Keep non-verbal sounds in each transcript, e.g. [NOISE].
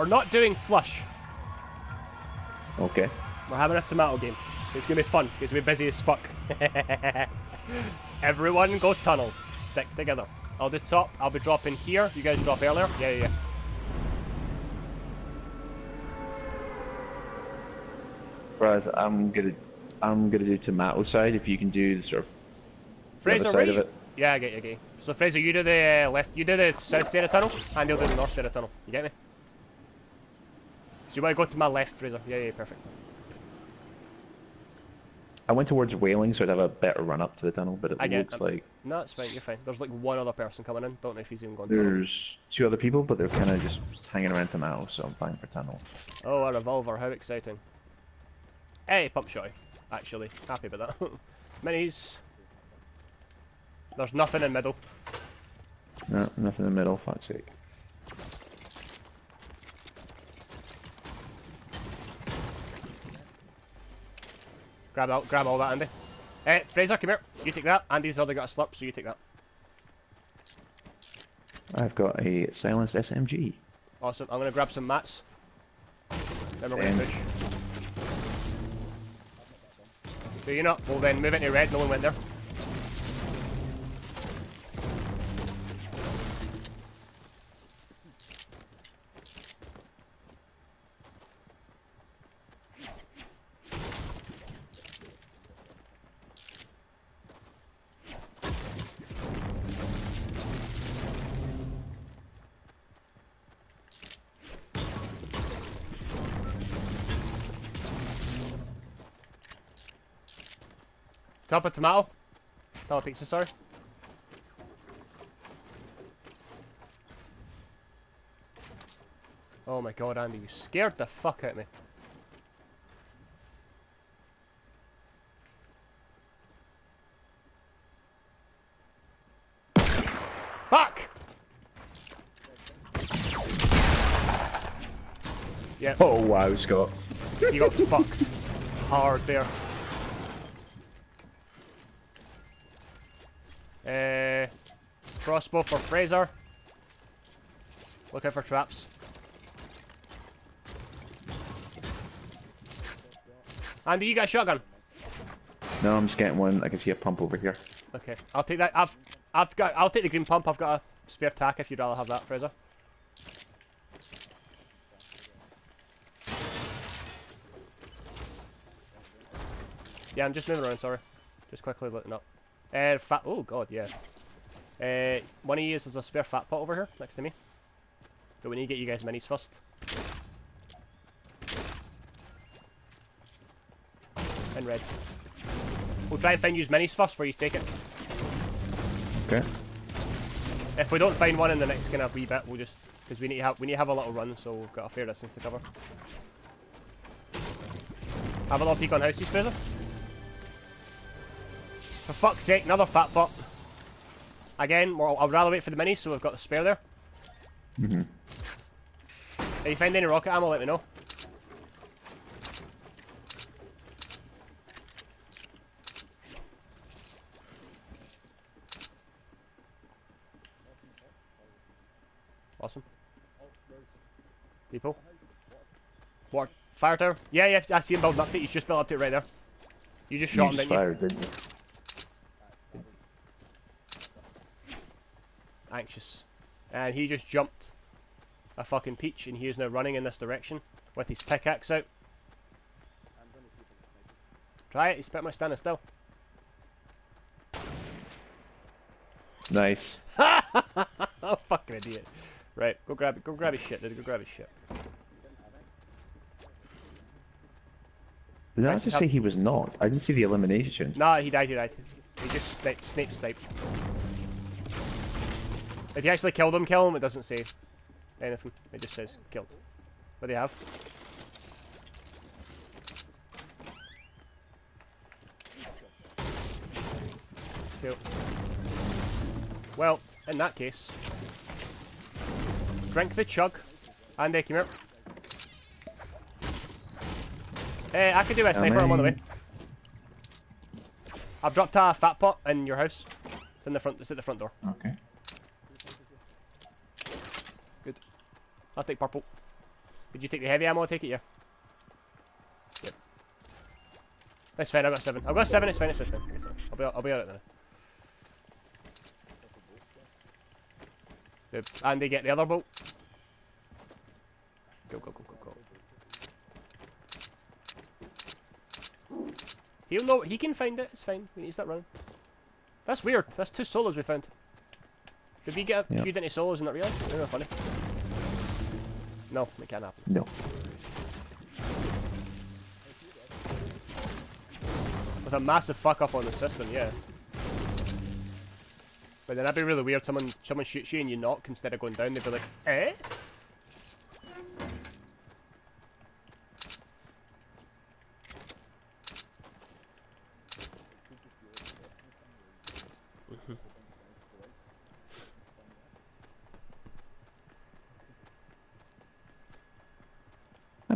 We're not doing flush. Okay. We're having a tomato game. It's gonna be fun. It's gonna be busy as fuck. [LAUGHS] Everyone go tunnel. Stick together. I'll do top. I'll be dropping here. You guys drop earlier. Yeah, yeah, yeah. Brad, I'm gonna I'm gonna do tomato side if you can do the sort of the other side of it. Yeah, I get you, you. So Fraser, you do the uh, left. You do the south side of tunnel, and you'll do the north side of tunnel. You get me? So you want to go to my left, Fraser? Yeah, yeah, perfect. I went towards Wailing so I'd have a better run up to the tunnel, but it I looks it. like No, it's fine. You're fine. There's like one other person coming in. Don't know if he's even gone tunnel. there's two other people, but they're kind of just hanging around tomato, so I'm fine for tunnel. Oh, a revolver. How exciting. Hey, pump shot. Actually, happy about that. [LAUGHS] Minis. There's nothing in middle. No, nothing in the middle. Fuck's sake. Grab out, grab all that, Andy. Eh, Fraser, come here. You take that. Andy's already got a slurp, so you take that. I've got a silenced SMG. Awesome. I'm gonna grab some mats. Then we're gonna push. Do you not? Well then, move it to red. No one went there. Top of tomato. Tomato pizza, sorry. Oh my god, Andy, you scared the fuck out of me. Fuck! Yep, Oh wow, Scott. you got fucked hard there. Uh, crossbow for Fraser. Look out for traps. Andy, you got a shotgun. No, I'm just getting one. I can see a pump over here. Okay, I'll take that. I've, I've got. I'll take the green pump. I've got a spare tack if you'd rather have that, Fraser. Yeah, I'm just moving around. Sorry, just quickly looking up. Uh, fat. Oh god, yeah. Uh, one of you is a spare fat pot over here next to me. But we need to get you guys minis first. And red. We'll try and find you minis first before you take it. Okay. If we don't find one in the next kind of wee bit, we'll just because we need to have we need to have a little run, so we've got a fair distance to cover. Have a little peek on houses, Fraser. For fuck's sake, another fat pot. Again, well, I'd rather wait for the minis, so we've got the spare there. Mhm. If you find any rocket ammo, let me know. Awesome. People. What? Fire tower? Yeah, yeah, I see him building up to it. He's just built up to it right there. You just You shot him, just didn't you? fired, didn't you? Anxious. And he just jumped a fucking peach and he is now running in this direction with his pickaxe out. Try it, he's pretty much standing still. Nice. oh, [LAUGHS] fucking idiot. Right, go grab it. Go grab his shit, dude. Go grab his shit. Did I just say he was not? I didn't see the elimination. Nah, he died, he died. He just sniped, sniped, sniped. If you actually kill them, kill them, it doesn't say anything. It just says killed. What do you have? Cool. Well, in that case, drink the chug. Andy, come here. Eh, hey, I could do a sniper, I'm on the way. I've dropped a fat pot in your house. It's in the front. It's at the front door. Okay. I'll take purple. Did you take the heavy ammo? I'll take it, yeah. Yep. That's fine, I've got seven. I've got seven, it's fine, it's fine. It's fine. I'll be, I'll be alright then. Good. And they get the other boat. Go, go, go, go, go. He'll know, he can find it, it's fine. We need to start running. That's weird, that's two solos we found. Did we get a Yeah. few any solos and not realise? They're not funny. No, it can't happen. No. With a massive fuck up on the system, yeah. But then that'd be really weird. Someone someone shoots you and you knock instead of going down. They'd be like, eh?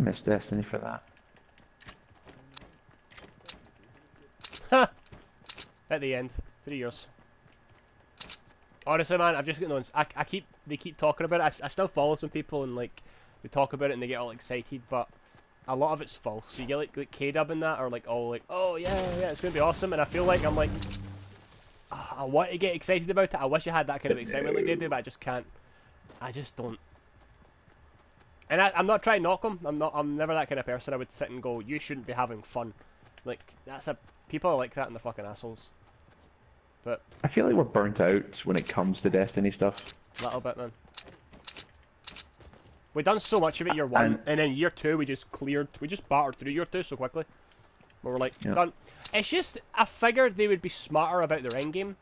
Miss Destiny for that. Ha! At the end, three years. Honestly, man, I've just got no. I, I keep they keep talking about it. I still follow some people and like they talk about it and they get all excited, but a lot of it's false. So you get like like K Dub and that are like all like, oh yeah, yeah, it's gonna be awesome, and I feel like I'm like, "Ah, I want to get excited about it. I wish I had that kind of excitement like they do, but I just can't. I just don't. And I, I'm not trying to knock them. I'm not. I'm never that kind of person. I would sit and go, you shouldn't be having fun. Like that's a people are like that and the fucking assholes. But I feel like we're burnt out when it comes to Destiny stuff. a little bit, man. We done so much of it year one, And- and then year two we just cleared. We just battered through year two so quickly. But we're like Yeah. done. It's just I figured they would be smarter about their end game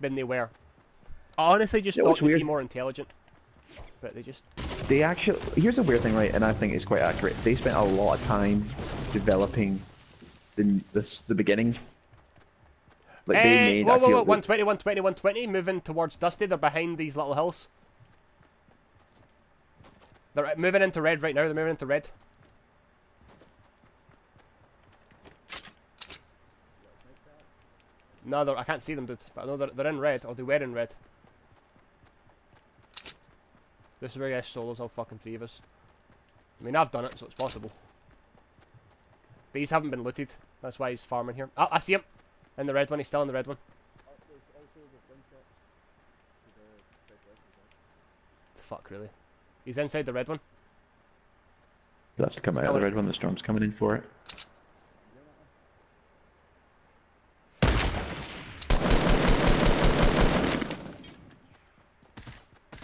than they were. I honestly just You thought they'd be more intelligent, but they just They actually here's a weird thing, right? And I think it's quite accurate. They spent a lot of time developing the this the beginning. Like they made. whoa, whoa, whoa, that- 120, 120, 120, moving towards Dusty. They're behind these little hills. They're uh, moving into red right now. They're moving into red. No, they're, I can't see them, dude. But I know they're, they're in red, or they were in red. This is where guys solos all fucking three of us. I mean, I've done it, so it's possible. These haven't been looted. That's why he's farming here. Oh, I see him! In the red one, he's still in the red one. The fuck, really? He's inside the red one. To come out of the red one. The storm's coming in for it.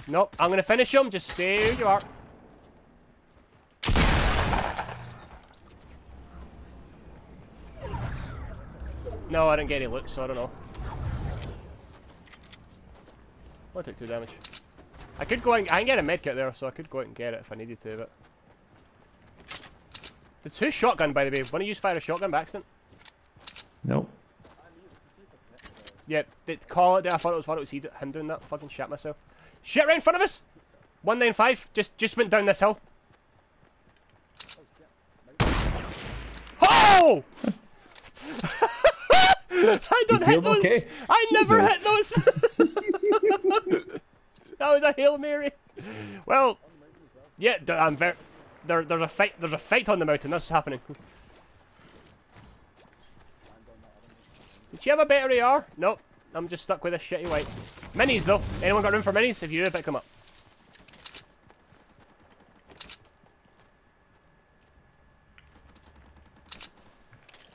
Nope, I'm gonna finish him. Just stay where you are. No, I didn't get any loot, so I don't know. I took two damage. I could go and I can get a medkit there, so I could go out and get it if I needed to, but. It's who's shotgun, by the way? One of you fire a shotgun by accident? Nope. Yeah, did call it there. I thought it was what it was he, him doing that. Fucking shit myself. Shit right in front of us. One nine five. Just just went down this hill. Oh! [LAUGHS] I don't hit those. okay? I never Jesus. hit those. [LAUGHS] that was a hail mary. Well, yeah, I'm very. There, there's a fight. There's a fight on the mountain. This is happening. Did you have a better AR? Nope. I'm just stuck with this shitty white. Minis though. Anyone got room for minis? If you do, pick them up.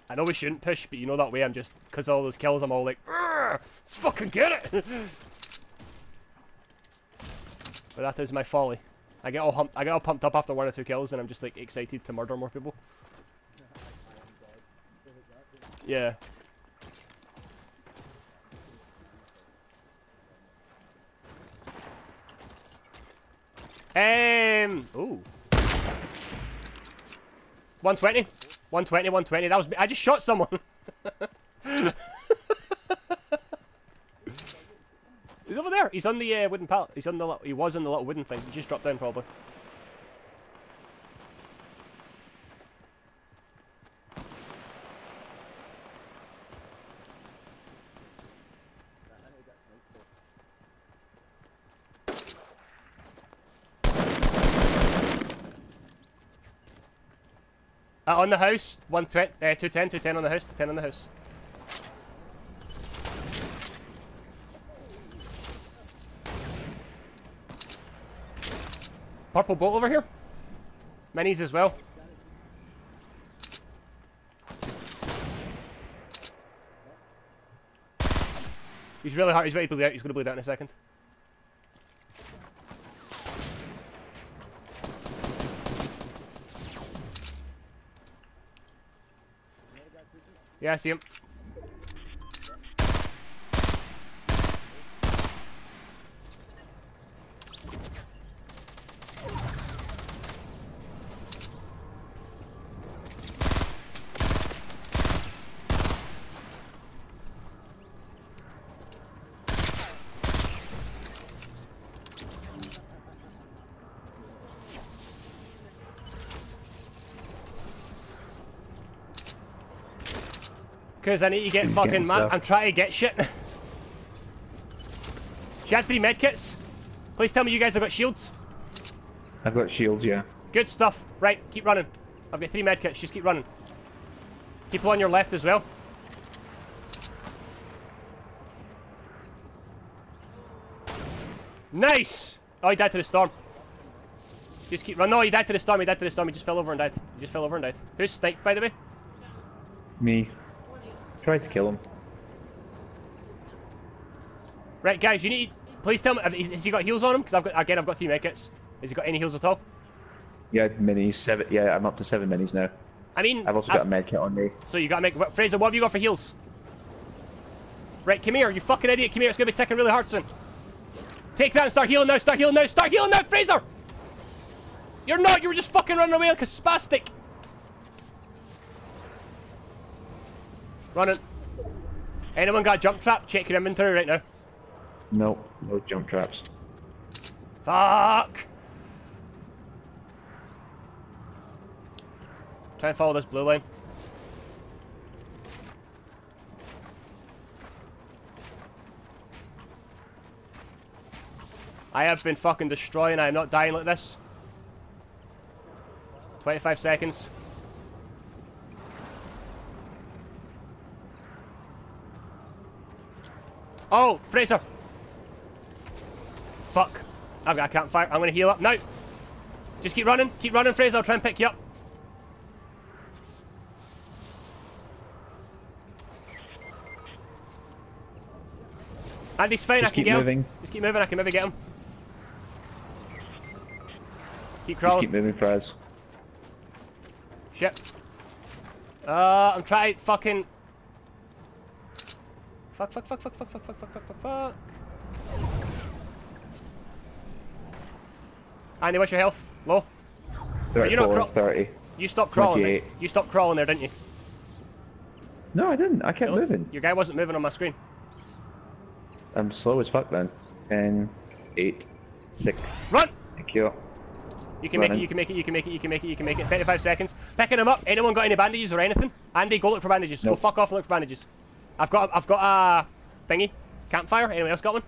I know we shouldn't push, but you know that way I'm just because all those kills I'm all like, "Argh, let's fucking get it. [LAUGHS] but that is my folly. I get all I get all pumped up after one or two kills, and I'm just like excited to murder more people. Yeah. Um. Ooh. 120. 120, 120. That was. I just shot someone. [LAUGHS] He's over there. He's on the uh, wooden pallet. He's on the. He was on the little wooden thing. He just dropped down probably. On the house, 120, uh, 210, 210 on the house, 210 on the house. Purple bolt over here. Minis as well. He's really hard. He's ready to bleed out. He's going to bleed out in a second. Yeah, I see him. Because I need to get fucking mad. I'm trying to get shit. she had three medkits. Please tell me you guys have got shields. I've got shields, yeah. Good stuff. Right, keep running. I've got three medkits. Just keep running. People on your left as well. Nice! Oh, he died to the storm. Just keep running. No, he died to the storm. He died to the storm. He just fell over and died. He just fell over and died. Who's sniped, by the way? Me. Tried to kill him. Right, guys, you need. Please tell me. Has he got heals on him? Because I've got again. I've got three medkits. Has he got any heals at all? Yeah, minis. Seven. Yeah, I'm up to seven minis now. I mean, I've also got a med kit on me. So you gotta make Fraser. What have you got for heals? Right, come here, you fucking idiot. Come here. It's gonna be ticking really hard soon. Take that and start healing now. Start healing now. Start healing now, Fraser. You're not. You were just fucking running away like a spastic. Running. Anyone got a jump trap? Check your inventory right now. No, no jump traps. Fuck! Try and follow this blue line. I have been fucking destroying, I am not dying like this. 25 seconds. Oh, Fraser! Fuck. I've got a campfire. I'm gonna heal up now. Just keep running. Keep running, Fraser. I'll try and pick you up. Andy's fine. I can keep get moving. him. Just keep moving. I can maybe get him. Keep Just crawling. keep moving, Fraser. Shit. Uh, I'm trying fucking. Fuck, fuck, fuck, fuck, fuck, fuck, fuck, fuck, fuck, fuck, fuck. Andy, what's your health? Low? you're not 34, 30. You stopped crawling. 28. You stopped crawling there, didn't you? No, I didn't. I kept No, moving. Your guy wasn't moving on my screen. I'm slow as fuck then. 10, 8, 6. Run! Thank you. You can make it, you can make it, you can make it, you can make it, you can make it. 35 seconds. Picking him up. Anyone got any bandages or anything? Andy, go look for bandages. Go fuck off and look for bandages. I've got I've got a thingy. Campfire. Anyone else got one?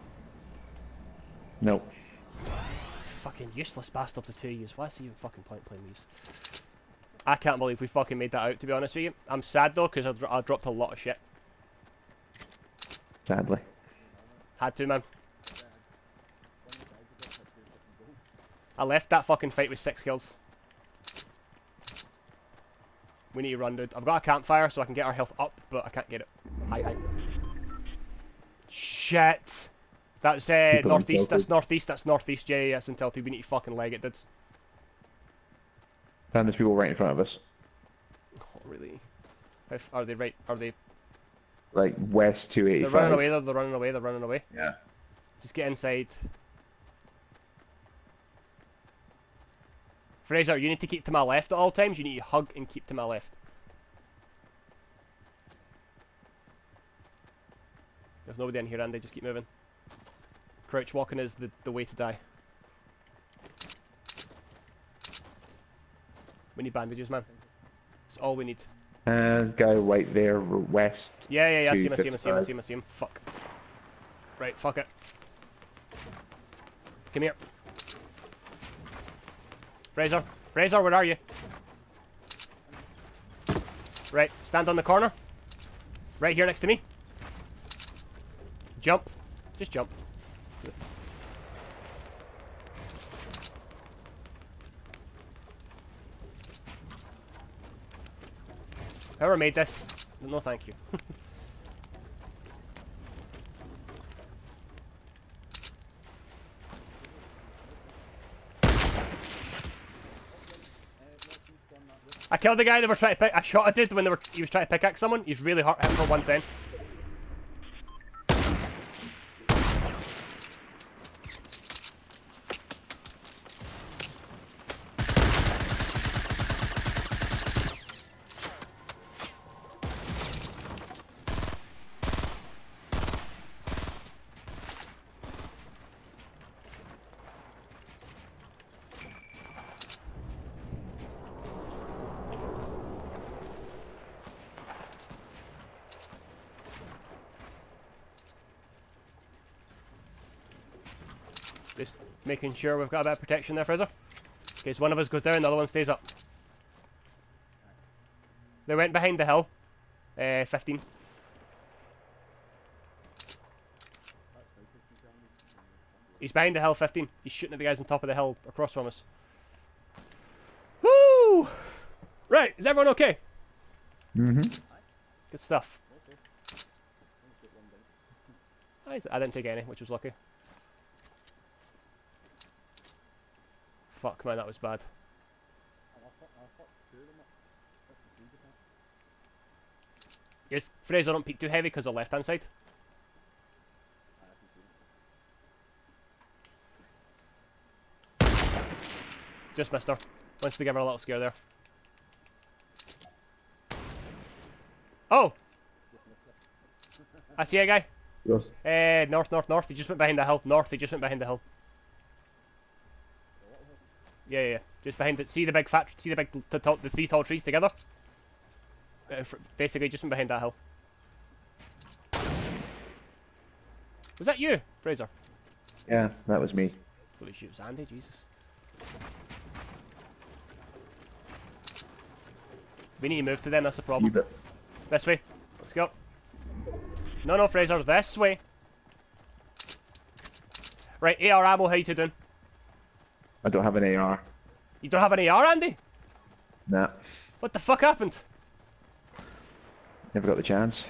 No. Fucking useless bastards of two years. What's he even fucking point playing these? I can't believe we fucking made that out, to be honest with you. I'm sad though, because I, dro- I dropped a lot of shit. Sadly. Had to, man. I left that fucking fight with six kills. We need to run, dude. I've got a campfire so I can get our health up, but I can't get it. Hi, hi. Shit. That's uh, northeast. That's northeast. That's northeast. Yeah, yeah, that's until We need to fucking leg it, dude. And there's people right in front of us. Oh, really? How f- Are they right? Are they? Like west 285. They're running away. They're, they're running away. They're running away. Yeah. Just get inside. Fraser, you need to keep to my left at all times. You need to hug and keep to my left. There's nobody in here, Andy. Just keep moving. Crouch walking is the, the way to die. We need bandages, man. That's all we need. And guy right there, west. Yeah, yeah, yeah. I see him, I see him, I see him, I see him, I see him. Fuck. Right, fuck it. Come here. Razor. Razor, where are you? Right, stand on the corner. Right here next to me. Jump. Just jump. Whoever made this, no thank you. [LAUGHS] I killed the guy that was trying to pick. I shot a dude when they were, he was trying to pickaxe someone. He's really hurt him for 110. Just making sure we've got a bit of protection there, Fraser. In case one of us goes down, the other one stays up. They went behind the hill. Uh, 15. He's behind the hill, 15. He's shooting at the guys on top of the hill across from us. Woo! Right, is everyone okay? Mm-hmm. Good stuff. I I didn't take any, which was lucky. Fuck, man, that was bad. Yes, Fraser, don't peek too heavy because of left hand side. Just missed her. Wants to give her a little scare there. Oh! I see a guy. Yours. Uh, north, north, north. He just went behind the hill. North, he just went behind the hill. Yeah, yeah, yeah. Just behind it. See the big fat. See the big, t- t- the three tall trees together. Uh, basically, just from behind that hill. Was that you, Fraser? Yeah, that was me. Holy shit, it was Andy. Jesus. We need to move to them. That's the problem. This way. Let's go. No, no, Fraser. This way. Right, AR ammo. How you two doing? I don't have an AR. You don't have an AR, Andy? Nah, What the fuck happened? never got the chance.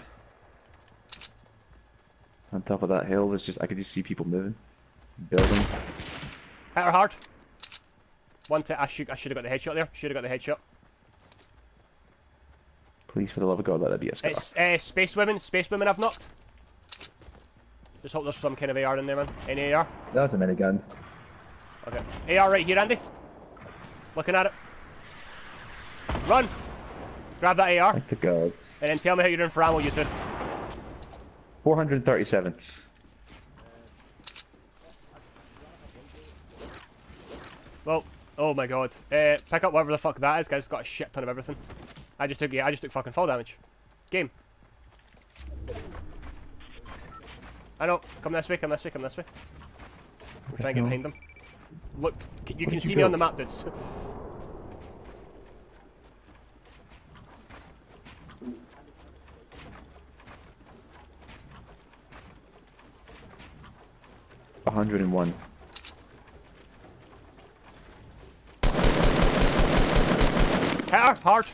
On top of that hill, there's just I could just see people moving, building. Hit her hard. One t- I should I should have got the headshot there. Should have got the headshot. Please, for the love of God, let that be a scar. It's uh, space women. Space women I've knocked. Just hope there's some kind of AR in there, man. Any AR? That's a minigun. Okay. AR right here, Andy. Looking at it. Run. Grab that AR, Thank the gods. and then tell me how you're doing for ammo, you two. 437. Well, oh my god. Uh, pick up whatever the fuck that is, guys. It's got a shit ton of everything. I just took yeah, I just took fucking fall damage. Game. I know. Come this way. Come this way. Come this way. We're trying to get behind them. Look, you Where can you see me on the map, dudes. 101. Hit her hard.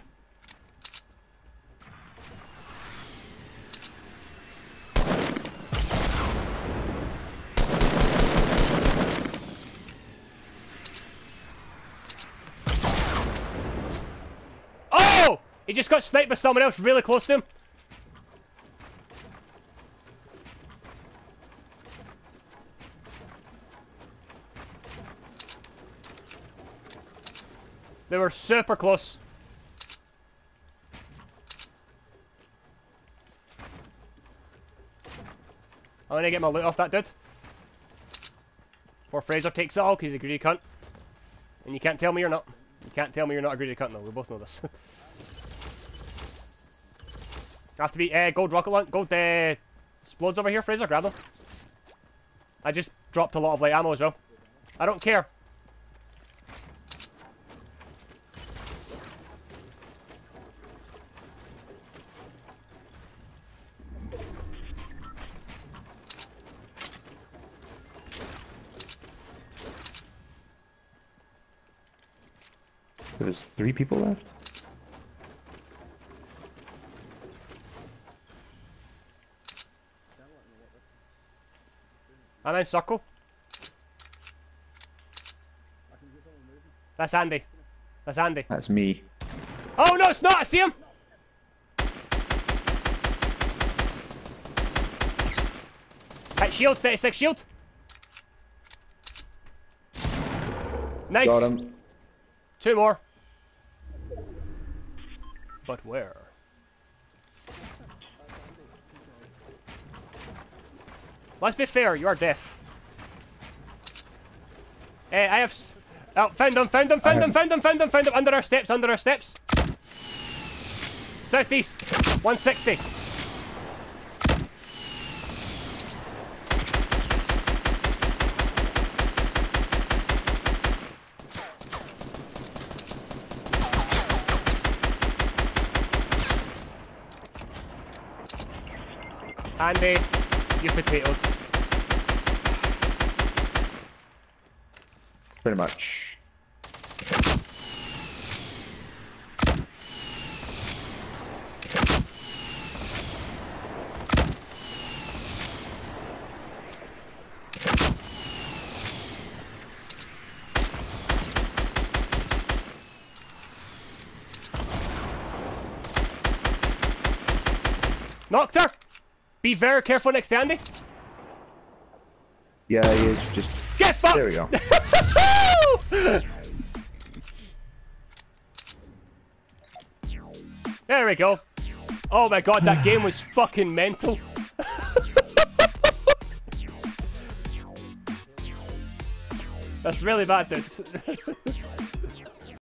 Oh! He just got sniped by someone else really close to him. They were super close. I'm gonna get my loot off that dude. Before Fraser takes it all, because he's a greedy cunt. And you can't tell me you're not. You can't tell me you're not a greedy cunt, though. We both know this. [LAUGHS] Has to be uh, gold rocket launch. Gold uh, explodes over here, Fraser. Grab them. I just dropped a lot of light ammo as well. I don't care. There's three people left? I'm in circle. That's Andy. That's Andy. That's me. Oh no, it's not! I see him! Hit shield, 36 shield. Nice. Got him. Two more. But where? Let's be fair, you are deaf. Eh, I have. Oh, found them, found them, found them, found them, found them, found them. Under our steps, under our steps. Southeast, 160. Andy, you potatoed. Pretty much. Knocked her! Be very careful next to Andy. Yeah, he is just. Get fucked! There we go. [LAUGHS] There we go. Oh my god, that game was fucking mental. [LAUGHS] That's really bad, dude. [LAUGHS]